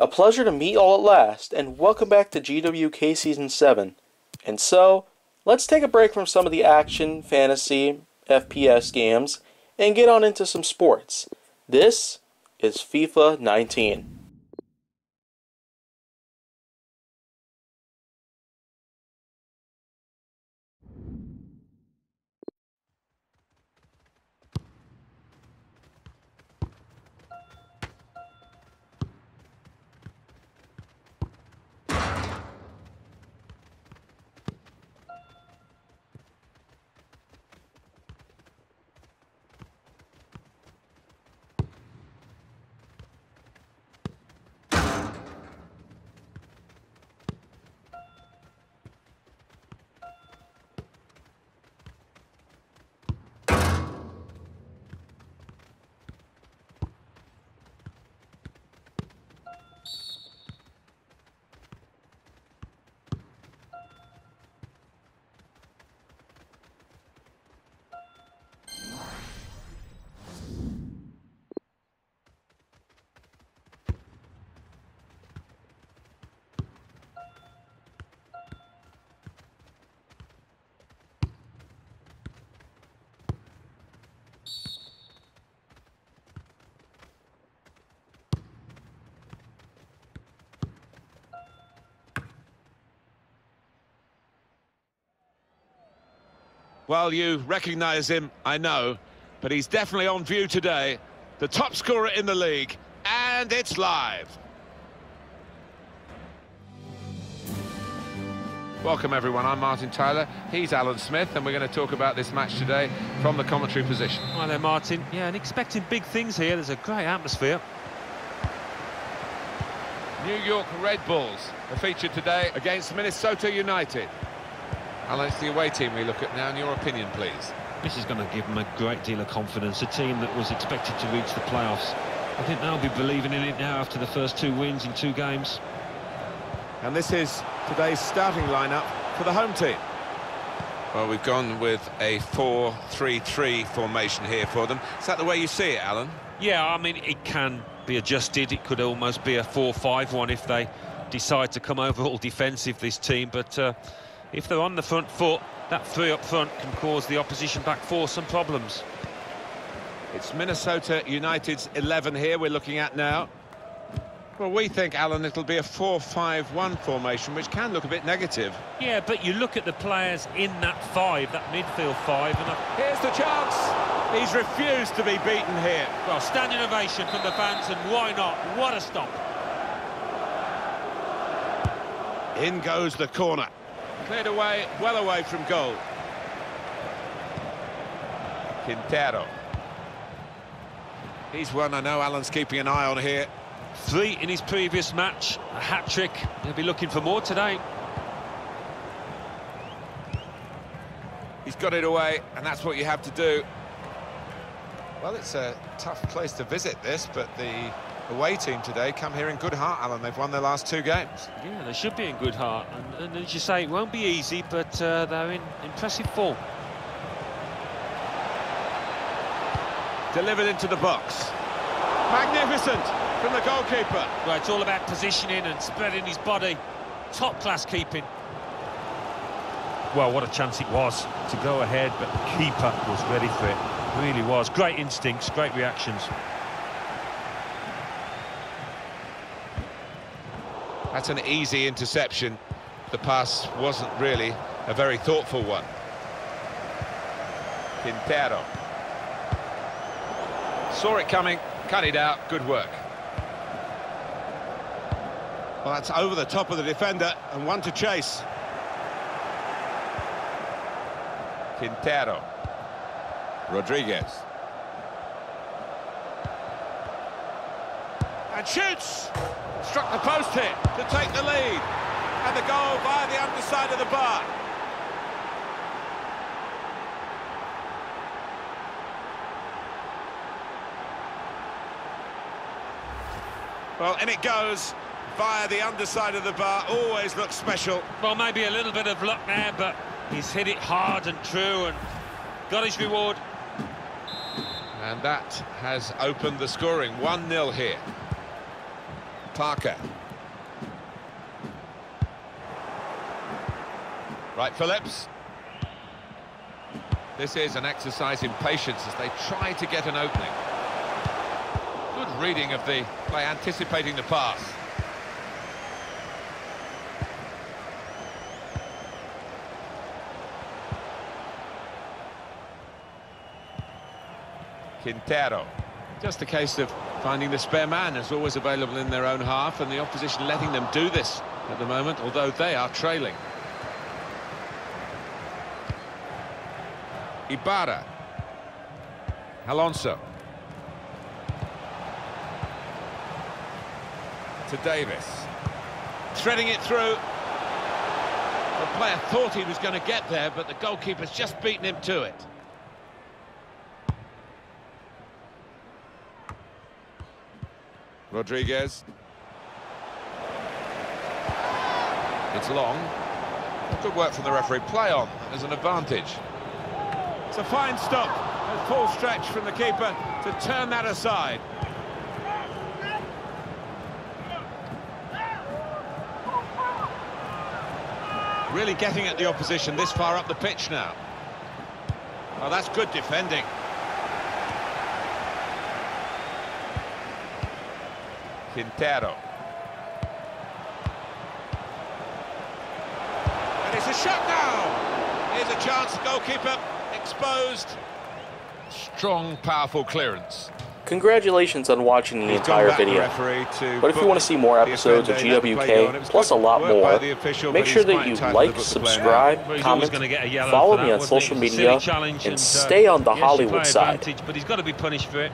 A pleasure to meet all at last, and welcome back to GWK Season 7. And so, let's take a break from some of the action, fantasy, FPS games, and get on into some sports. This is FIFA 19. Well, you recognise him, I know, but he's definitely on view today. The top scorer in the league, and it's live. Welcome, everyone. I'm Martin Tyler. He's Alan Smith, and we're going to talk about this match today from the commentary position. Hi there, Martin. Yeah, and expecting big things here. There's a great atmosphere. New York Red Bulls are featured today against Minnesota United. Alan, it's the away team we look at now, in your opinion, please. This is going to give them a great deal of confidence. A team that was expected to reach the playoffs. I think they'll be believing in it now after the first two wins in two games. And this is today's starting lineup for the home team. Well, we've gone with a 4-3-3 formation here for them. Is that the way you see it, Alan? Yeah, I mean, it can be adjusted. It could almost be a 4-5-1 if they decide to come over all defensive, this team. But uh, if they're on the front foot, that three up front can cause the opposition back four some problems. It's Minnesota United's 11 here we're looking at now. Well, we think, Alan, it'll be a 4-5-1 formation, which can look a bit negative. Yeah, but you look at the players in that five, that midfield five, and... Here's the chance! He's refused to be beaten here. Well, standing ovation from the fans, and why not? What a stop! In goes the corner. Cleared away, well away from goal. Quintero. He's one I know Alan's keeping an eye on here. Three in his previous match, a hat-trick. He'll be looking for more today. He's got it away, and that's what you have to do. Well, it's a tough place to visit this, but the away team today come here in good heart, Alan. They've won their last two games. Yeah, they should be in good heart. And, and as you say, it won't be easy, but uh, they're in impressive form. Delivered into the box. Magnificent from the goalkeeper. Well, it's all about positioning and spreading his body. Top-class keeping. Well, what a chance it was to go ahead, but the keeper was ready for it. Really was. Great instincts, great reactions. That's an easy interception. The pass wasn't really a very thoughtful one. Quintero. Saw it coming, cut it out, good work. Well, that's over the top of the defender, and one to chase. Quintero. Rodriguez. And shoots! Struck the post hit to take the lead. And the goal via the underside of the bar. Well, in it goes via the underside of the bar. Always looks special. Well, maybe a little bit of luck there, but he's hit it hard and true and got his reward. And that has opened the scoring. 1-0 here. Parker. Right, Phillips. This is an exercise in patience as they try to get an opening. Good reading of the play, anticipating the pass. Quintero. Just a case of finding the spare man is always available in their own half and the opposition letting them do this at the moment, although they are trailing. Ibarra. Alonso. To Davis. Threading it through. The player thought he was going to get there, but the goalkeeper's just beaten him to it. Rodriguez. It's long. Good work from the referee. Play on as an advantage. It's a fine stop. A full stretch from the keeper to turn that aside. Really getting at the opposition this far up the pitch now. Oh, that's good defending. Quintero. And it's a shot now. Here's a chance, goalkeeper exposed. Strong, powerful clearance. Congratulations on watching the entire video. But if you want to see more episodes of GWK, plus a lot more, make sure that you like, subscribe, comment, follow me on social media, and stay on the Hollywood side. But he's got to be punished for it.